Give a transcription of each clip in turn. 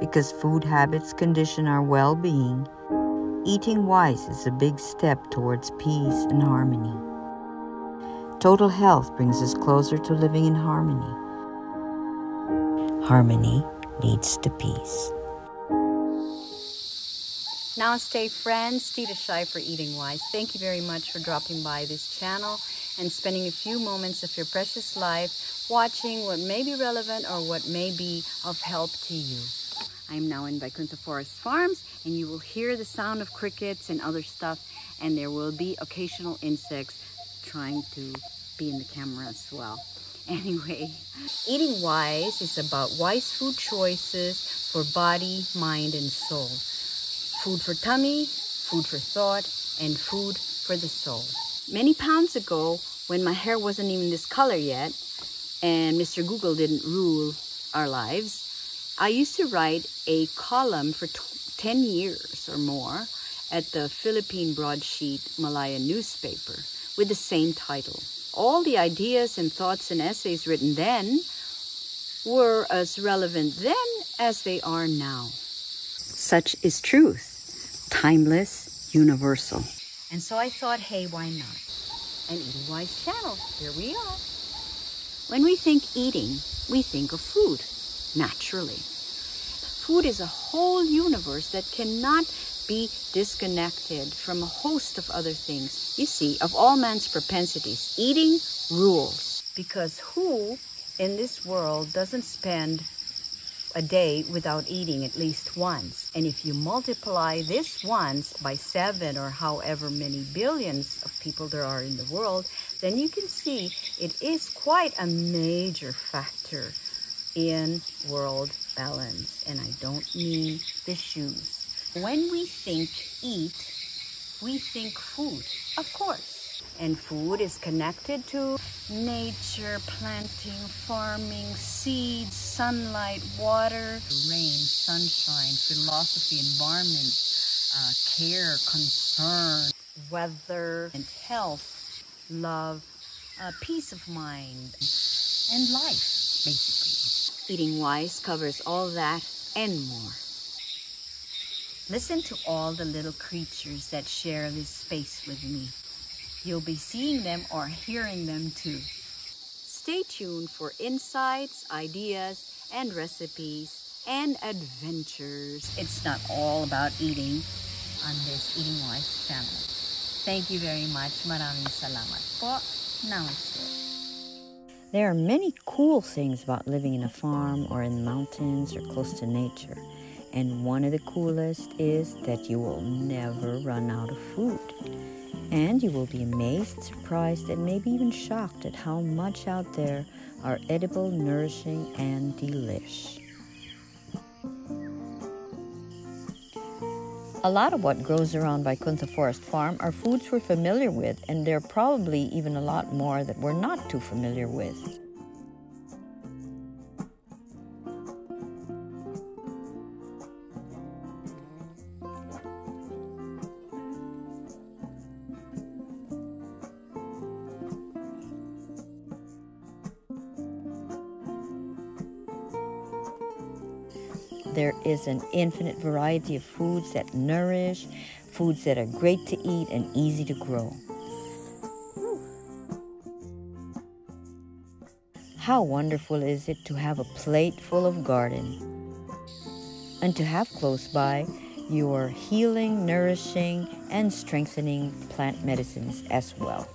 Because food habits condition our well being, eating wise is a big step towards peace and harmony. Total health brings us closer to living in harmony. Harmony leads to peace. Namaste, friends. Tita Shai for Eating Wise. Thank you very much for dropping by this channel and spending a few moments of your precious life watching what may be relevant or what may be of help to you. I am now in Vaikuntha Forest Farms and you will hear the sound of crickets and other stuff and there will be occasional insects trying to be in the camera as well. Anyway, eating wise is about wise food choices for body, mind, and soul. Food for tummy, food for thought, and food for the soul. Many pounds ago, when my hair wasn't even this color yet, and Mr. Google didn't rule our lives, I used to write a column for 10 years or more at the Philippine broadsheet Malaya newspaper with the same title. All the ideas and thoughts and essays written then were as relevant then as they are now. Such is truth, timeless, universal. And so I thought, hey, why not? An Eating Wise channel. Here we are. When we think eating, we think of food, naturally. Food is a whole universe that cannot be disconnected from a host of other things. You see, of all man's propensities, eating rules. Because who in this world doesn't spend a day without eating at least once? And if you multiply this once by seven or however many billions of people there are in the world, then you can see it is quite a major factor in world balance. And I don't mean the shoes. When we think eat, we think food, of course. And food is connected to nature, planting, farming, seeds, sunlight, water, rain, sunshine, philosophy, environment, uh, care, concern, weather, and health, love, uh, peace of mind, and life, basically. Eating Wise covers all that and more. Listen to all the little creatures that share this space with me. You'll be seeing them or hearing them too. Stay tuned for insights, ideas, and recipes and adventures. It's not all about eating on this Eating Wise channel. Thank you very much. Maraming salamat po. Namaste. There are many cool things about living in a farm or in the mountains or close to nature. And one of the coolest is that you will never run out of food. And you will be amazed, surprised, and maybe even shocked at how much out there are edible, nourishing, and delish. A lot of what grows around Vaikuntha Forest Farm are foods we're familiar with, and there are probably even a lot more that we're not too familiar with. Is an infinite variety of foods that nourish, foods that are great to eat and easy to grow. How wonderful is it to have a plate full of garden and to have close by your healing, nourishing, and strengthening plant medicines as well.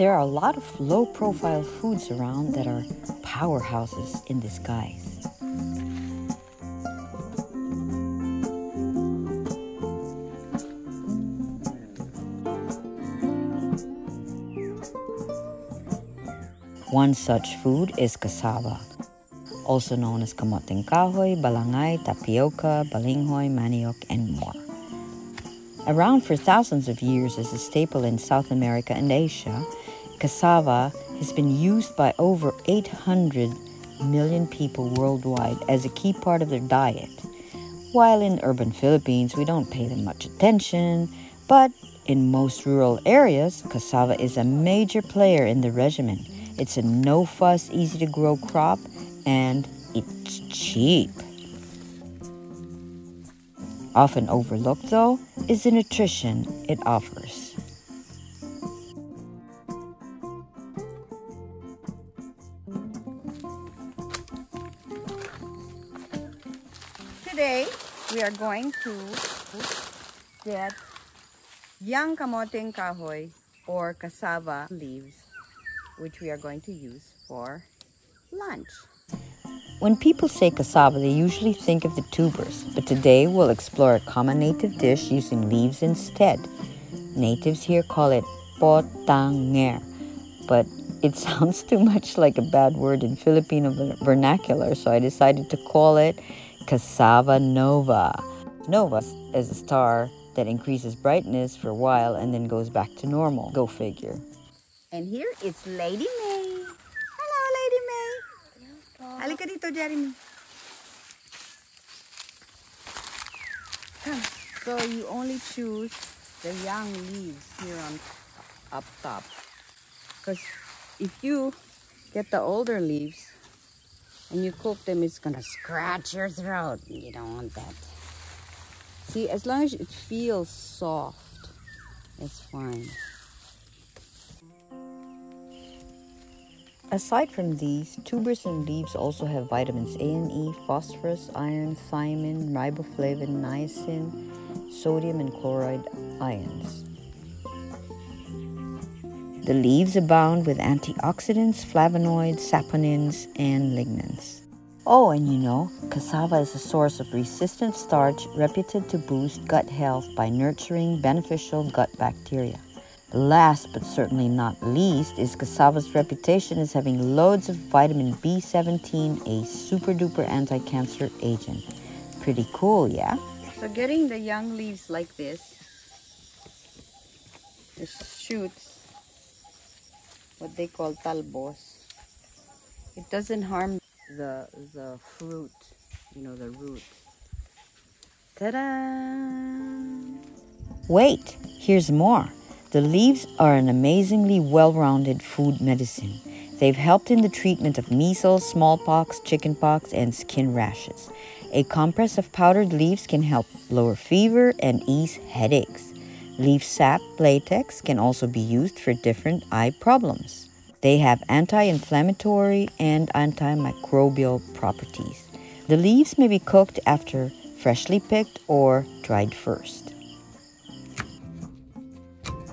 There are a lot of low profile foods around that are powerhouses in disguise. One such food is cassava, also known as kamoteng kahoy, balangay, tapioca, balinghoy, manioc, and more. Around for thousands of years as a staple in South America and Asia, cassava has been used by over 800 million people worldwide as a key part of their diet. While in urban Philippines, we don't pay them much attention, but in most rural areas, cassava is a major player in the regimen it's a no fuss, easy to grow crop, and it's cheap. Often overlooked, though, is the nutrition it offers. We are going to get young kamoteng kahoy or cassava leaves which we are going to use for lunch. When people say cassava, they usually think of the tubers, but today we'll explore a common native dish using leaves instead. Natives here call it potanger, but it sounds too much like a bad word in Filipino vernacular, so I decided to call it cassava nova. Nova is a star that increases brightness for a while and then goes back to normal. Go figure. And here is Lady May. Hello, Lady May. Halika dito, Jeremy. So you only choose the young leaves here on up top. Because if you get the older leaves and you cook them, it's gonna scratch your throat. You don't want that. See, as long as it feels soft, it's fine. Aside from these, tubers and leaves also have vitamins A and E, phosphorus, iron, thiamine, riboflavin, niacin, sodium, and chloride ions. The leaves abound with antioxidants, flavonoids, saponins, and lignans. Oh, and you know, cassava is a source of resistant starch reputed to boost gut health by nurturing beneficial gut bacteria. Last but certainly not least is cassava's reputation as having loads of vitamin B17, a super duper anti cancer agent. Pretty cool, yeah? So, getting the young leaves like this, the shoots, what they call talbos, it doesn't harm the, the fruit, you know, the root. Ta da! Wait, here's more. The leaves are an amazingly well rounded food medicine. They've helped in the treatment of measles, smallpox, chickenpox, and skin rashes. A compress of powdered leaves can help lower fever and ease headaches. Leaf sap latex can also be used for different eye problems. They have anti inflammatory and antimicrobial properties. The leaves may be cooked after freshly picked or dried first.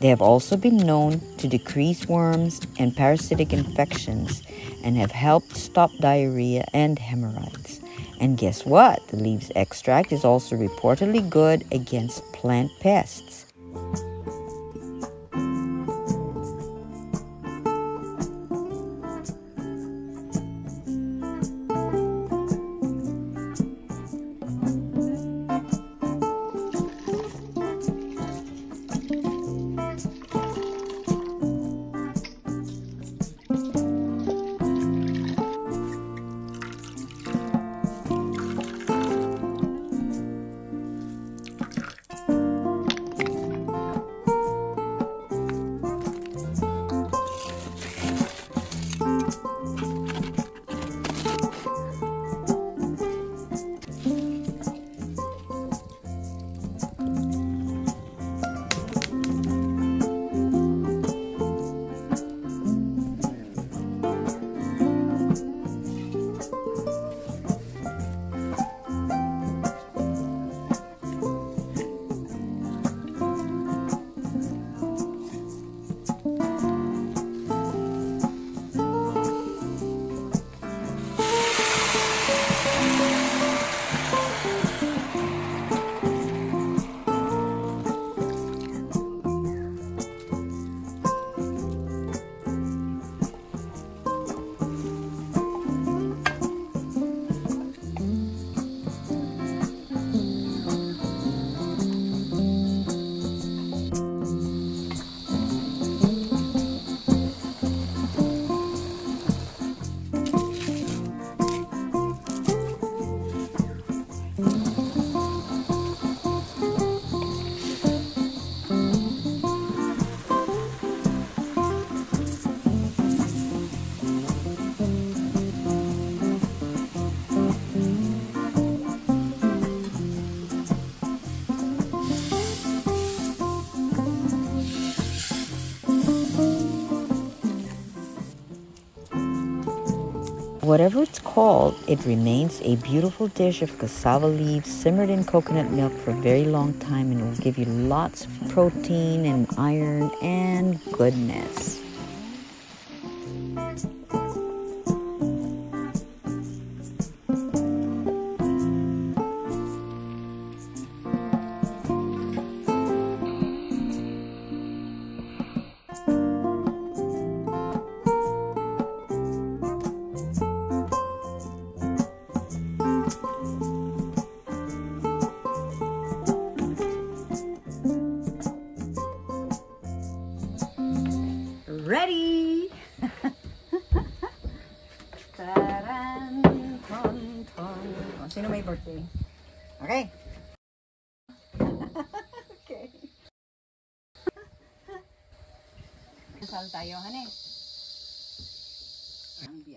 They have also been known to decrease worms and parasitic infections and have helped stop diarrhea and hemorrhoids. And guess what? The leaves extract is also reportedly good against plant pests. Whatever it's called, it remains a beautiful dish of cassava leaves simmered in coconut milk for a very long time and it will give you lots of protein and iron and goodness. Sino may birthday? Okay. okay. Kasal tayo, honey. Ang biyaya. Ay,